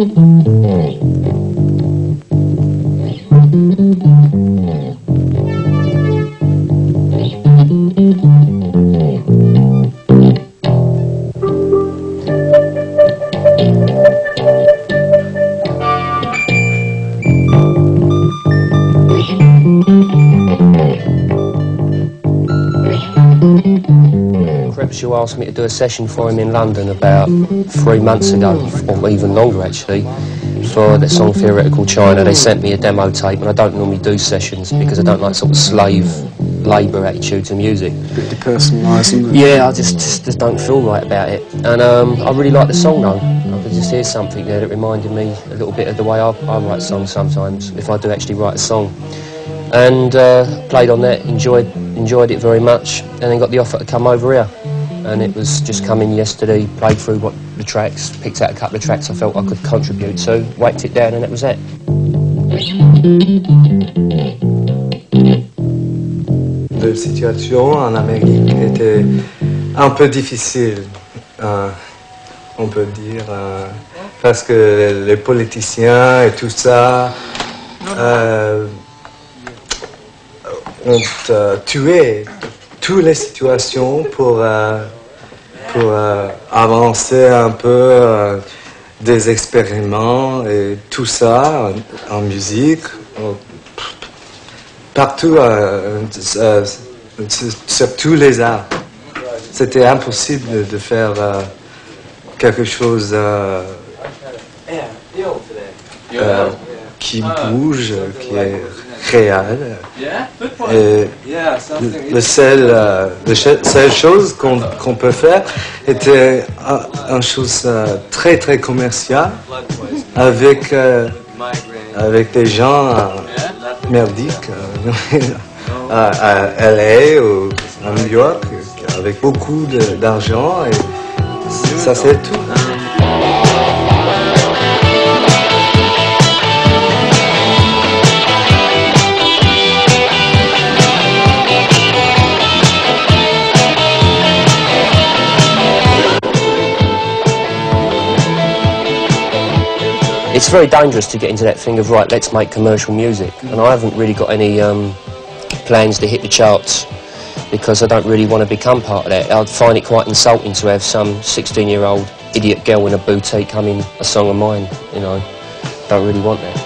うん。Nigel asked me to do a session for him in London about three months ago, or even longer actually, for the song Theoretical China. They sent me a demo tape, and I don't normally do sessions because I don't like sort of slave labour attitude to music. Bit depersonalising. Yeah, I just, just, just don't feel right about it. And um, I really like the song though. I could just hear something there that reminded me a little bit of the way I, I write songs sometimes, if I do actually write a song. And uh, played on that, enjoyed, enjoyed it very much, and then got the offer to come over here. And it was just coming yesterday, played through what the tracks, picked out a couple of tracks I felt I could contribute to, whacked it down, and that was it. La situation en Amérique était un peu difficile, euh, on peut dire, euh, parce que les politiciens et tout ça euh, ont euh, tué toutes les situations pour, euh, pour euh, avancer un peu euh, des expériments et tout ça en, musique. partout, sur- tous les arts. C'était impossible de faire quelque chose qui bouge, qui est réel. Et le- le seul, euh, la che- seule chose qu'on peut faire était un- une chose euh, très très commerciale avec, euh, avec des gens euh, merdiques euh, à, à LA ou à New York avec beaucoup d'argent et ça c'est tout. It's very dangerous to get into that thing of, right, let's make commercial music. And I haven't really got any um, plans to hit the charts because I don't really want to become part of that. I'd find it quite insulting to have some 16-year-old idiot girl in a boutique humming a song of mine, you know. Don't really want that.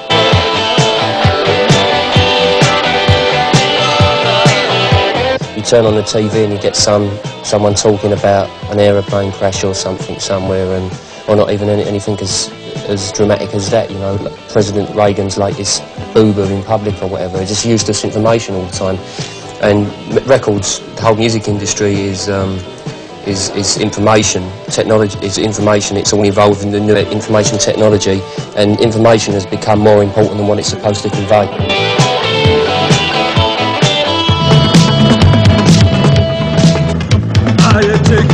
You turn on the TV and you get some someone talking about an aeroplane crash or something somewhere, and or not even any, anything as as dramatic as that. You know, like President Reagan's latest boober in public or whatever. Just useless information all the time. And records, the whole music industry is. Um, is, is information technology is information it's all involved in the new information technology and information has become more important than what it's supposed to convey Are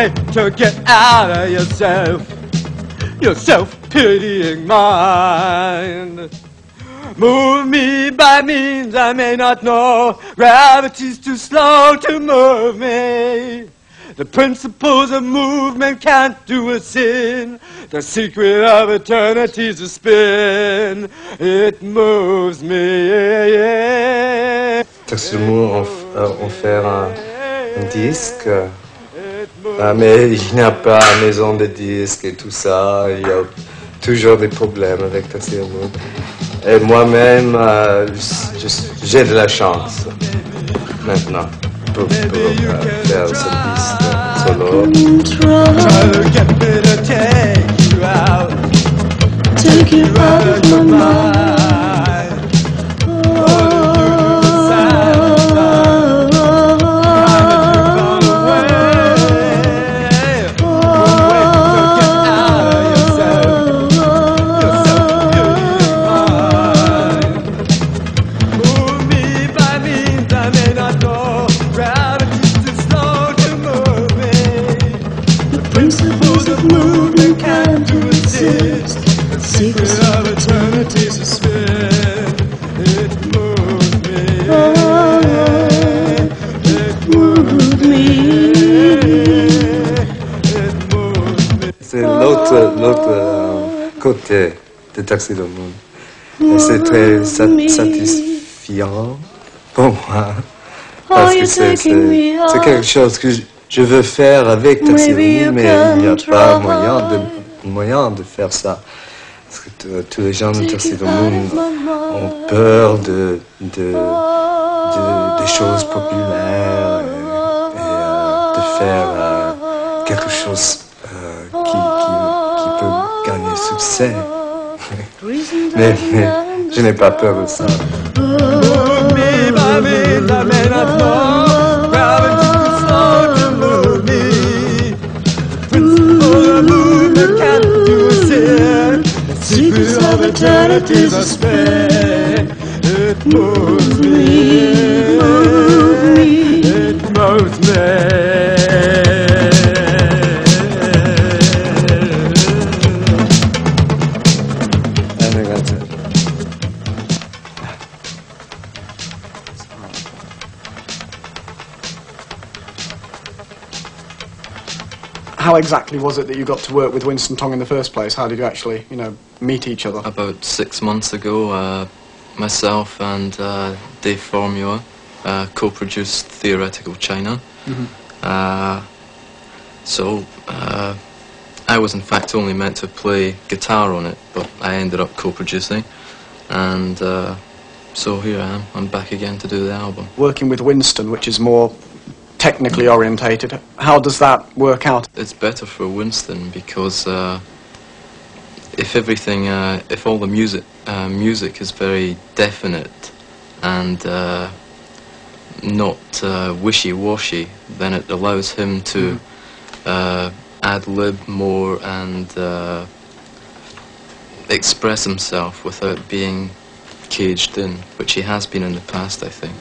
way to get out of yourself, your self-pitying mind. Move me by means I may not know. Gravity's too slow to move me. The principles of movement can't do a sin. The secret of eternity's a spin. It moves me. Tuxedomoon ont, euh, ont fait un, un disque, euh, euh, mais il n'y a pas maison de disques et tout ça. Il y a toujours des problèmes avec Taxi Moore. Et moi-même, euh, j'ai de la chance maintenant pour, pour, euh, faire cette piste solo. Côté de Taxi Moon. Et c'est très satisfiant pour moi. Parce que c'est quelque chose que je, veux faire avec Tassirou, mais il n'y a pas moyen de, moyen de faire ça. Parce que tous les gens de Tassirou ont peur de, de, des choses populaires et, euh, de faire euh, quelque chose succès. mais, mais je n'ai pas peur de ça. Secrets of eternity's a spell. It moves me, it moves me. How exactly was it that you got to work with Winston Tong in the first place? How did you actually, you know, meet each other? About six months ago, uh, myself and uh, Dave Formula uh, co-produced Theoretical China. Uh, so uh, I was in fact only meant to play guitar on it, but I ended up co-producing, and uh, so here I am. I'm back again to do the album. Working with Winston, which is more technically orientated, how does that work out? It's better for Winston because uh, if everything, uh, if all the music, uh, music is very definite and uh, not uh, wishy-washy, then it allows him to uh, ad lib more and uh, express himself without being caged in, which he has been in the past, I think.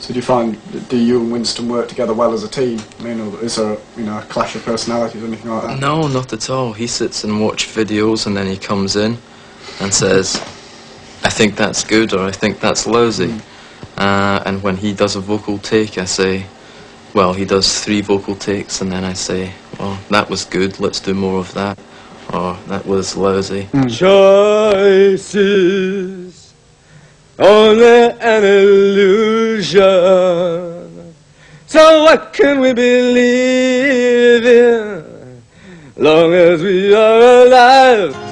So do you find, do you and Winston work together well as a team? I mean, is there, you know, a clash of personalities or anything like that? No, not at all. He sits and watch videos and then he comes in and says, I think that's good or I think that's lousy. Uh, and when he does a vocal take, I say, well, he does three vocal takes and then I say, well, that was good, let's do more of that. Or that was lousy. Choices only an illusion. So what can we believe in? Long as we are alive.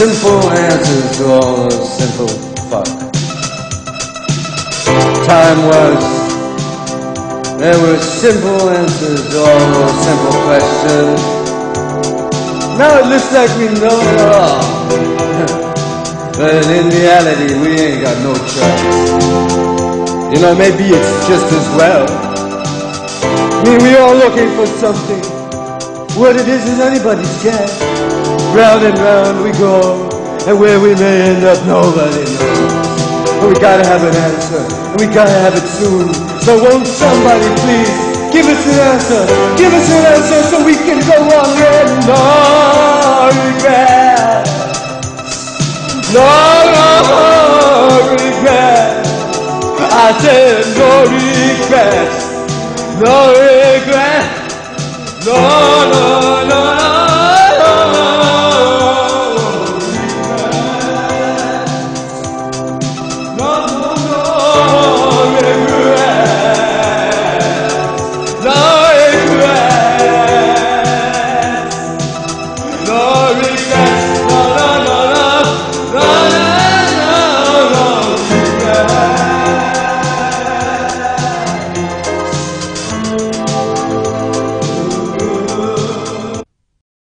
Simple answers to all those simple fuck. Time was there were simple answers to all those simple questions. Now it looks like we know it all. but in reality we ain't got no choice. You know, maybe it's just as well. I mean, we all looking for something. What it is is anybody's guess. Round and round we go, and where we may end up, nobody knows. But we gotta have an answer, and we gotta have it soon. So won't somebody please give us an answer? Give us an answer so we can go on with no regrets. No, no regrets. I said no regrets. No regrets. No, no, no.